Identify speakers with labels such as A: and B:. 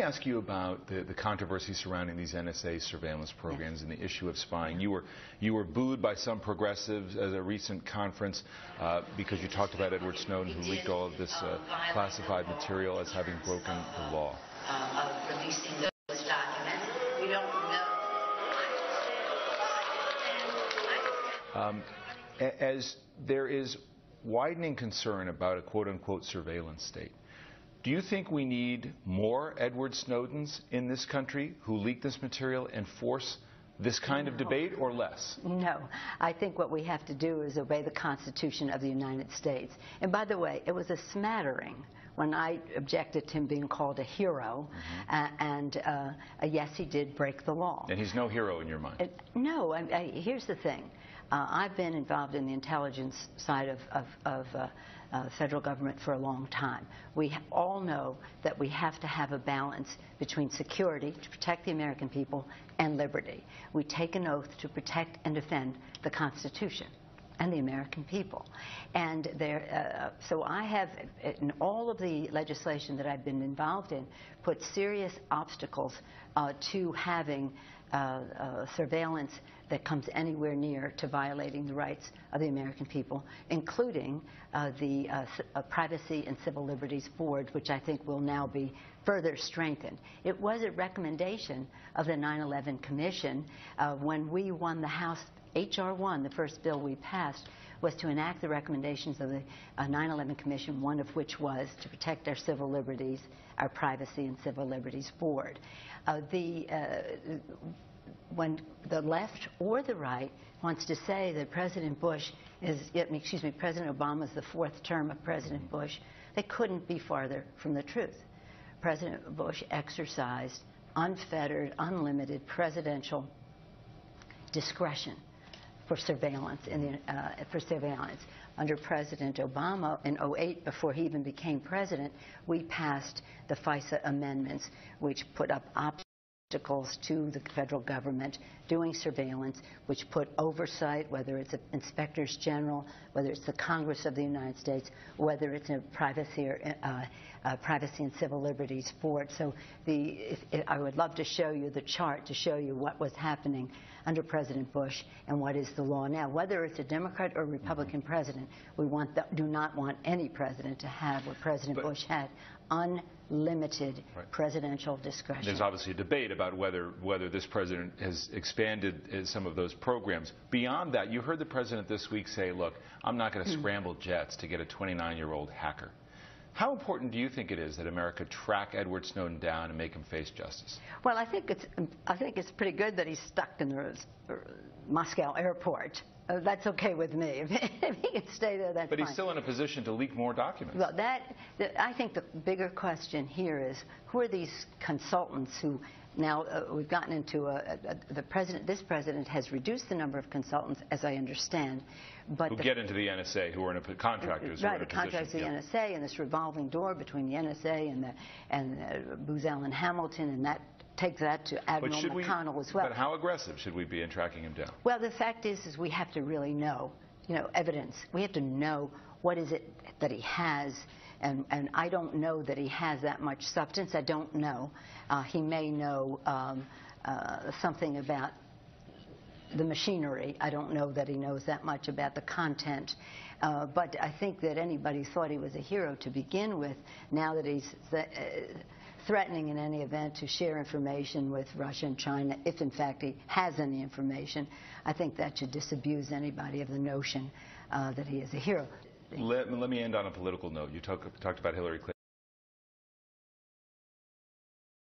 A: me ask you about the, the controversy surrounding these NSA surveillance programs yes. and the issue of spying. You were you were booed by some progressives at a recent conference uh, because you talked about Edward Snowden, who leaked all of this uh, classified material as having broken the law.
B: Uh, of releasing those documents, we don't
A: know. Um, as there is widening concern about a quote-unquote surveillance state. Do you think we need more Edward Snowdens in this country who leak this material and force this kind no. of debate or less?
C: No. I think what we have to do is obey the Constitution of the United States. And by the way, it was a smattering when I objected to him being called a hero. Mm -hmm. uh, and uh, yes, he did break the law.
A: And he's no hero in your mind?
C: Uh, no. I, I, here's the thing. Uh, I've been involved in the intelligence side of, of, of uh, uh, federal government for a long time. We all know that we have to have a balance between security to protect the American people and liberty. We take an oath to protect and defend the Constitution and the American people. And there, uh, so I have, in all of the legislation that I've been involved in, put serious obstacles uh, to having uh, uh, surveillance that comes anywhere near to violating the rights of the American people, including uh, the uh, Privacy and Civil Liberties Board, which I think will now be further strengthened. It was a recommendation of the 9-11 Commission when we won the House H.R. 1, the first bill we passed, was to enact the recommendations of the 9-11 Commission, one of which was to protect our civil liberties, our Privacy and Civil Liberties Board. Uh, the when the left or the right wants to say that President Bush is, excuse me, President Obama is the fourth term of President Bush, they couldn't be farther from the truth. President Bush exercised unfettered, unlimited presidential discretion for surveillance in the, uh, for surveillance. Under President Obama in 08, before he even became president, we passed the FISA amendments, which put up options obstacles to the federal government doing surveillance, which put oversight, whether it's inspectors general, whether it's the Congress of the United States, whether it's a privacy or uh, uh, privacy and civil liberties board. So the, if, if, I would love to show you the chart to show you what was happening under President Bush and what is the law now. Whether it's a Democrat or Republican president, we want the, do not want any president to have what President but, Bush had unlimited right. presidential discretion.
A: There's obviously a debate about whether whether this president has expanded uh, some of those programs. Beyond that, you heard the president this week say, "Look, I'm not going to hmm. scramble jets to get a 29-year-old hacker." How important do you think it is that America track Edward Snowden down and make him face justice?
C: Well, I think it's I think it's pretty good that he's stuck in the uh, Moscow airport. Uh, that's okay with me. if he can stay there, that's
A: But he's
C: fine.
A: still in a position to leak more documents.
C: Well, that, the, I think the bigger question here is who are these consultants who now uh, we've gotten into a, a, a, the president. This president has reduced the number of consultants, as I understand, but
A: who get into the NSA, who are in a contractors,
C: right,
A: the
C: contractors
A: the
C: yeah. NSA, and this revolving door between the NSA and the and uh, Booz Allen Hamilton, and that take that to Admiral McConnell
A: we,
C: as well.
A: But how aggressive should we be in tracking him down?
C: Well, the fact is, is we have to really know, you know, evidence. We have to know what is it that he has, and, and I don't know that he has that much substance. I don't know. Uh, he may know um, uh, something about the machinery. I don't know that he knows that much about the content. Uh, but I think that anybody thought he was a hero to begin with, now that he's uh, threatening in any event to share information with Russia and China, if in fact he has any information, I think that should disabuse anybody of the notion uh, that he is a hero.
A: Let, let, me end on a political note. You talk, talked about Hillary Clinton.